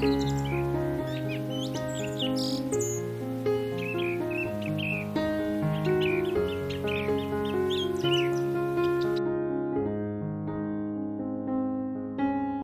Música